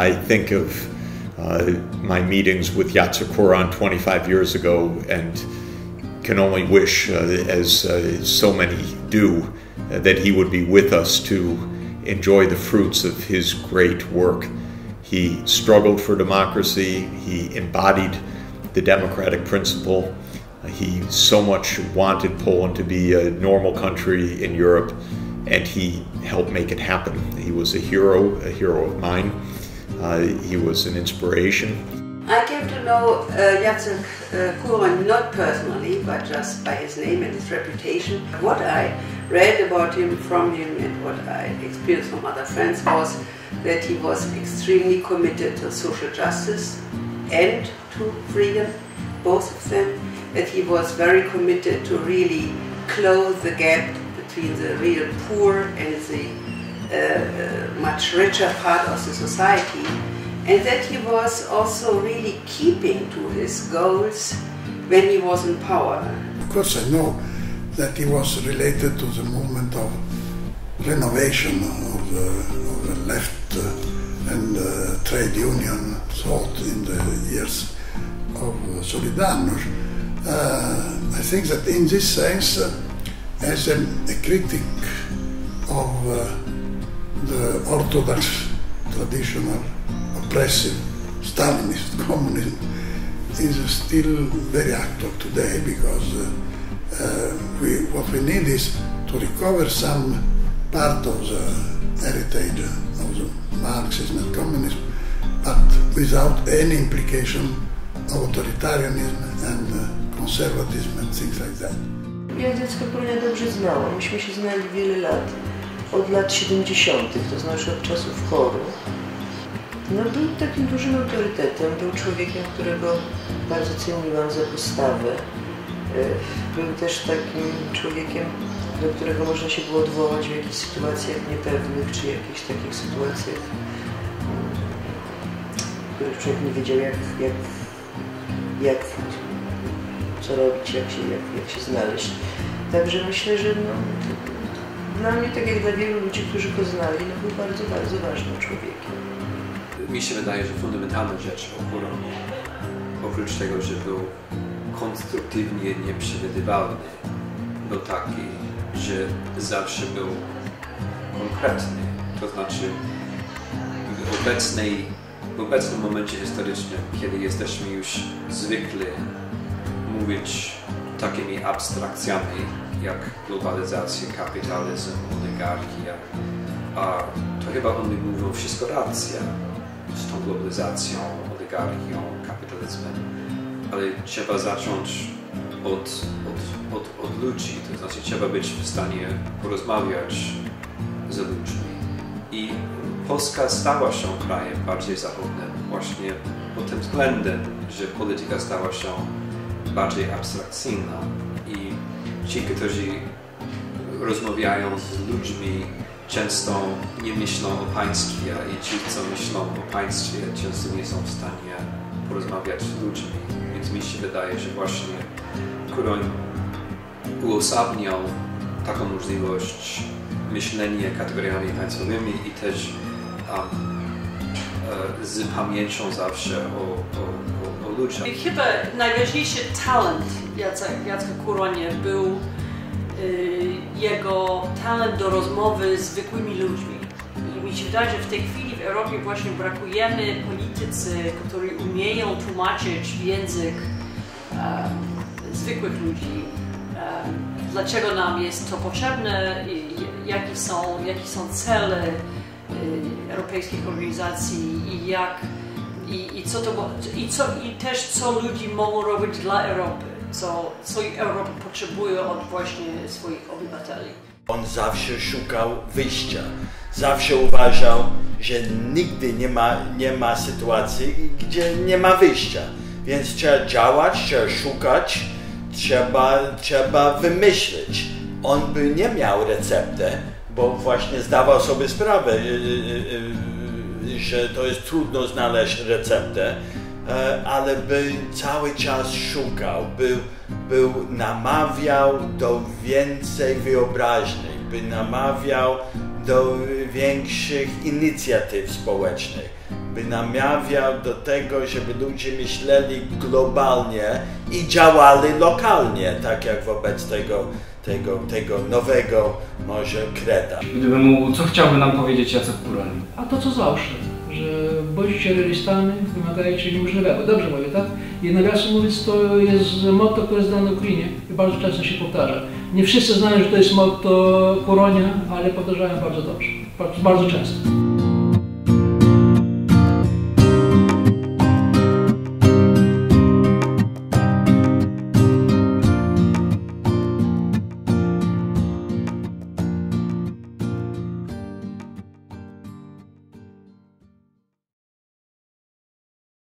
I think of uh, my meetings with Yatsa Koran 25 years ago and can only wish, uh, as uh, so many do, that he would be with us to enjoy the fruits of his great work. He struggled for democracy, he embodied the democratic principle. He so much wanted Poland to be a normal country in Europe, and he helped make it happen. He was a hero, a hero of mine. Uh, he was an inspiration. I came to know uh, Jacek uh, Kuran not personally, but just by his name and his reputation. What I read about him from him and what I experienced from other friends was that he was extremely committed to social justice and to freedom, both of them, that he was very committed to really close the gap between the real poor and the uh, much richer part of the society, and that he was also really keeping to his goals when he was in power. Of course, I know that he was related to the movement of renovation of the, of the left uh, and uh, trade union thought in the years of Solidarność. Uh, I think that in this sense, uh, as a, a critic of uh, the orthodox, traditional, oppressive Stalinist communism is still very active today because uh, uh, we, what we need is to recover some part of the heritage of the Marxism and communism, but without any implication of authoritarianism and uh, conservatism and things like that. Ja dziecko Polina dobrze znałam. Myśmy się znali wiele lat. Od lat 70., to znaczy od czasów choru. No był takim dużym autorytetem. Był człowiekiem, którego bardzo ceniłam za postawę. Był też takim człowiekiem, do którego można się było odwołać w jakichś sytuacjach niepewnych, czy jakichś takich sytuacjach, w których człowiek nie wiedział, jak, jak, jak co robić, jak się, jak, jak się znaleźć. Także myślę, że no, dla mnie, tak jak dla wielu ludzi, którzy go znali, no, był bardzo, bardzo ważnym człowiekiem. Mi się wydaje, że fundamentalna rzecz o oprócz tego, że był konstruktywnie nieprzewidywalny, był taki, że zawsze był konkretny. To znaczy w, obecnej, w obecnym momencie historycznym, kiedy jesteśmy już zwykli mówić takimi abstrakcjami jak globalizacja, kapitalizm, oligarchia, a to chyba oni mówią wszystko racja z tą globalizacją, oligarchią, kapitalizmem, ale trzeba zacząć od, od, od, od ludzi, to znaczy trzeba być w stanie porozmawiać z ludźmi. I Polska stała się krajem bardziej zachodnim właśnie pod tym względem, że polityka stała się bardziej abstrakcyjna. I ci, którzy rozmawiają z ludźmi, często nie myślą o państwie i ci, co myślą o państwie, często nie są w stanie porozmawiać z ludźmi. Więc mi się wydaje, że właśnie Kuroń uosabiał taką możliwość myślenia kategoriami państwowymi i też um, z pamięcią zawsze o, o, o, Chyba najważniejszy talent Jacka, Jacka Kuronie był y, jego talent do rozmowy z zwykłymi ludźmi. I mi się wydaje, że w tej chwili w Europie właśnie brakujemy politycy, którzy umieją tłumaczyć język zwykłych ludzi, dlaczego nam jest to potrzebne, jakie, są, jakie są cele y, europejskich organizacji i jak i, co to, i, co, i też co ludzie mogą robić dla Europy, co, co Europa potrzebuje od właśnie swoich obywateli. On zawsze szukał wyjścia. Zawsze uważał, że nigdy nie ma, nie ma sytuacji, gdzie nie ma wyjścia. Więc trzeba działać, trzeba szukać, trzeba, trzeba wymyślić. On by nie miał recepty, bo właśnie zdawał sobie sprawę, że to jest trudno znaleźć receptę, ale by cały czas szukał, był, był namawiał do więcej wyobraźni, by namawiał do większych inicjatyw społecznych, by namawiał do tego, żeby ludzie myśleli globalnie i działali lokalnie, tak jak wobec tego, tego, tego nowego może kreta. Gdyby mu, co chciałby nam powiedzieć Jacek Kuroń? A to co zawsze, że bądźcie realistami, wymagajcie niemożliwego. Dobrze mówię, tak? I nawiasem mówiąc, to jest motto, które jest dane Ukrainie i bardzo często się powtarza. Nie wszyscy znają, że to jest motto Kuronia, ale powtarzają bardzo dobrze, bardzo, bardzo często.